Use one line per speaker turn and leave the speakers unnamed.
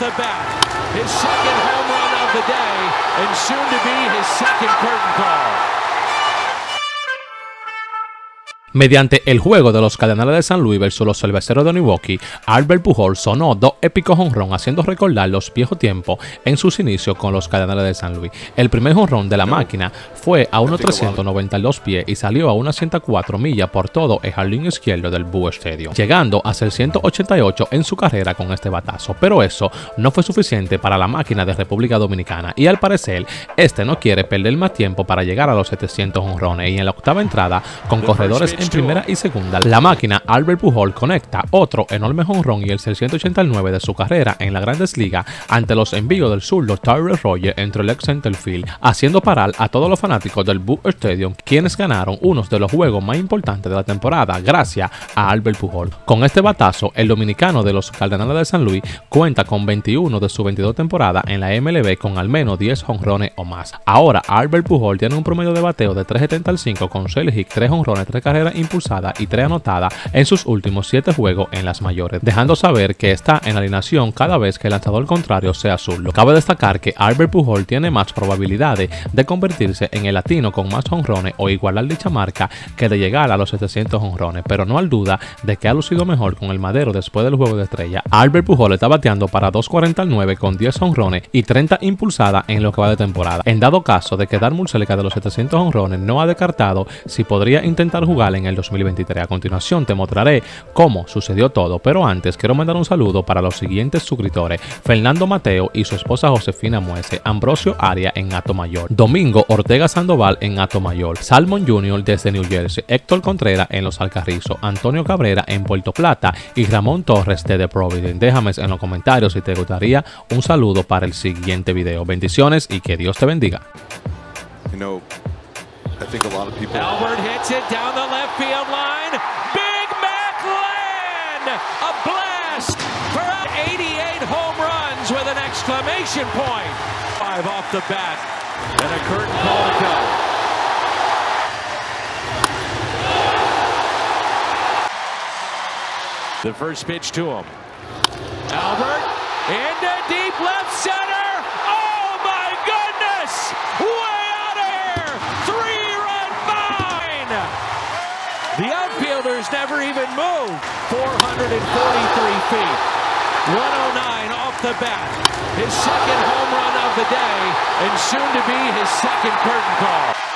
the bat. His second home run of the day, and soon to be his second curtain call.
Mediante el juego de los Cardenales de San Luis versus los Cerveceros de Milwaukee, Albert Pujol sonó dos épicos honrón haciendo recordar los viejos tiempos en sus inicios con los Cardenales de San Luis. El primer honrón de la máquina fue a unos 392 pies y salió a unas 104 millas por todo el jardín izquierdo del Boo Stadium, llegando a ser 188 en su carrera con este batazo. Pero eso no fue suficiente para la máquina de República Dominicana y al parecer este no quiere perder más tiempo para llegar a los 700 honrones y en la octava entrada con corredores en primera y segunda, la máquina Albert Pujol conecta otro enorme jonrón y el 689 de su carrera en la Grandes Ligas ante los envíos del zurdo Tyrell Roger entre el ex centerfield, haciendo parar a todos los fanáticos del Boo Stadium, quienes ganaron uno de los juegos más importantes de la temporada gracias a Albert Pujol. Con este batazo, el dominicano de los Cardenales de San Luis cuenta con 21 de su 22 temporadas en la MLB con al menos 10 jonrones o más. Ahora, Albert Pujol tiene un promedio de bateo de 3.75 con 6 hits, 3 jonrones, 3 carreras impulsada y 3 anotada en sus últimos 7 juegos en las mayores, dejando saber que está en alineación cada vez que el lanzador contrario sea azul. Cabe destacar que Albert Pujol tiene más probabilidades de convertirse en el latino con más honrones o igualar dicha marca que de llegar a los 700 honrones, pero no hay duda de que ha lucido mejor con el madero después del juego de estrella. Albert Pujol está bateando para 2.49 con 10 honrones y 30 impulsadas en lo que va de temporada. En dado caso de quedar muy cerca de los 700 honrones, no ha descartado si podría intentar jugar en el 2023. A continuación te mostraré cómo sucedió todo, pero antes quiero mandar un saludo para los siguientes suscriptores: Fernando Mateo y su esposa Josefina Muese, Ambrosio Aria en Ato Mayor, Domingo Ortega Sandoval en Ato Mayor, Salmon Jr. desde New Jersey, Héctor Contreras en Los Alcarrizos, Antonio Cabrera en Puerto Plata y Ramón Torres de The Providence. Déjame en los comentarios si te gustaría un saludo para el siguiente video. Bendiciones y que Dios te bendiga.
I think a lot of people.
Albert hits it down the left field line. Big Mac land! A blast for 88 home runs with an exclamation point. Five off the bat. And a curtain call to go. The first pitch to him. Albert into deep left center. Never even moved. 443 feet. 109 off the bat. His second home run of the day, and soon to be his second curtain call.